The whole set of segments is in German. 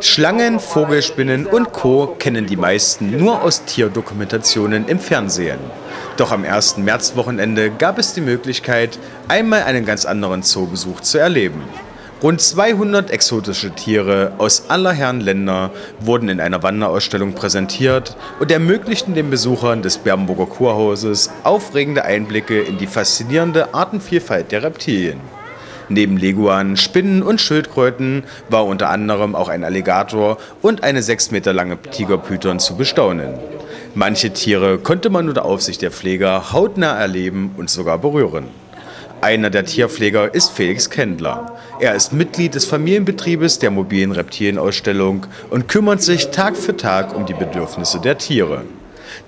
Schlangen, Vogelspinnen und Co. kennen die meisten nur aus Tierdokumentationen im Fernsehen. Doch am ersten Märzwochenende gab es die Möglichkeit, einmal einen ganz anderen Zoobesuch zu erleben. Rund 200 exotische Tiere aus aller Herren Länder wurden in einer Wanderausstellung präsentiert und ermöglichten den Besuchern des Bernburger Kurhauses aufregende Einblicke in die faszinierende Artenvielfalt der Reptilien. Neben Leguanen, Spinnen und Schildkröten war unter anderem auch ein Alligator und eine sechs Meter lange Tigerpython zu bestaunen. Manche Tiere konnte man unter Aufsicht der Pfleger hautnah erleben und sogar berühren. Einer der Tierpfleger ist Felix Kendler. Er ist Mitglied des Familienbetriebes der mobilen Reptilienausstellung und kümmert sich Tag für Tag um die Bedürfnisse der Tiere.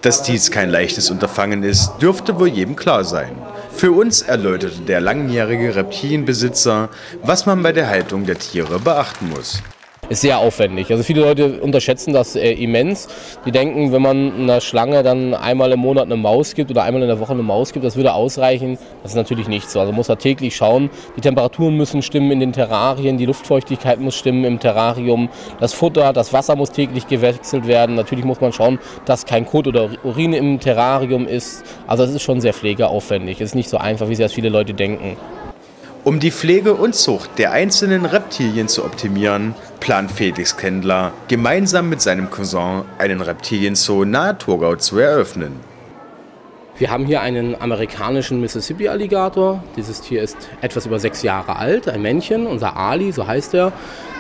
Dass dies kein leichtes Unterfangen ist, dürfte wohl jedem klar sein. Für uns erläuterte der langjährige Reptilienbesitzer, was man bei der Haltung der Tiere beachten muss ist sehr aufwendig. Also viele Leute unterschätzen das äh, immens. Die denken, wenn man einer Schlange dann einmal im Monat eine Maus gibt oder einmal in der Woche eine Maus gibt, das würde ausreichen. Das ist natürlich nicht so. Also muss da täglich schauen. Die Temperaturen müssen stimmen in den Terrarien, die Luftfeuchtigkeit muss stimmen im Terrarium, das Futter, das Wasser muss täglich gewechselt werden. Natürlich muss man schauen, dass kein Kot oder Urin im Terrarium ist. Also es ist schon sehr pflegeaufwendig. Es ist nicht so einfach, wie das viele Leute denken. Um die Pflege und Zucht der einzelnen Reptilien zu optimieren, plant Felix Kendler gemeinsam mit seinem Cousin einen Reptilienzoo nahe Thurgau zu eröffnen. Wir haben hier einen amerikanischen Mississippi-Alligator. Dieses Tier ist etwas über sechs Jahre alt, ein Männchen, unser Ali, so heißt er.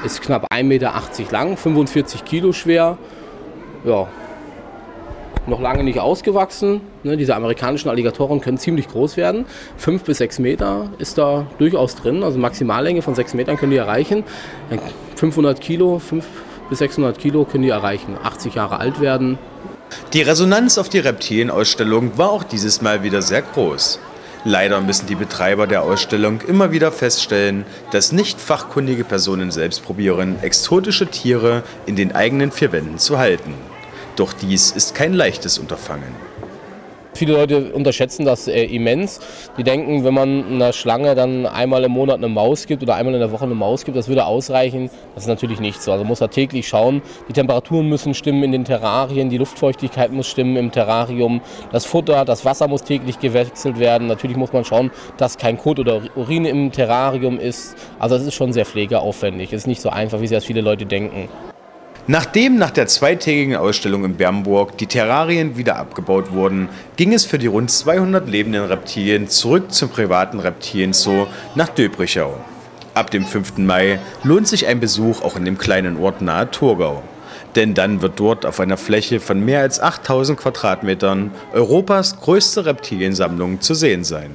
Ist knapp 1,80 Meter lang, 45 Kilo schwer. Ja, noch lange nicht ausgewachsen. Ne, diese amerikanischen Alligatoren können ziemlich groß werden. Fünf bis sechs Meter ist da durchaus drin. Also Maximallänge von sechs Metern können die erreichen. 500 Kilo, 5 bis 600 Kilo können die erreichen. 80 Jahre alt werden. Die Resonanz auf die Reptilienausstellung war auch dieses Mal wieder sehr groß. Leider müssen die Betreiber der Ausstellung immer wieder feststellen, dass nicht fachkundige Personen selbst probieren, exotische Tiere in den eigenen vier Wänden zu halten. Doch dies ist kein leichtes Unterfangen. Viele Leute unterschätzen das äh, immens. Die denken, wenn man einer Schlange dann einmal im Monat eine Maus gibt oder einmal in der Woche eine Maus gibt, das würde ausreichen. Das ist natürlich nicht so. Also muss da täglich schauen. Die Temperaturen müssen stimmen in den Terrarien, die Luftfeuchtigkeit muss stimmen im Terrarium, das Futter, das Wasser muss täglich gewechselt werden. Natürlich muss man schauen, dass kein Kot oder Urin im Terrarium ist. Also es ist schon sehr pflegeaufwendig. Es ist nicht so einfach, wie sich viele Leute denken. Nachdem nach der zweitägigen Ausstellung in Bernburg die Terrarien wieder abgebaut wurden, ging es für die rund 200 lebenden Reptilien zurück zum privaten Reptilienzoo nach Döbrichau. Ab dem 5. Mai lohnt sich ein Besuch auch in dem kleinen Ort nahe Thurgau. Denn dann wird dort auf einer Fläche von mehr als 8000 Quadratmetern Europas größte Reptiliensammlung zu sehen sein.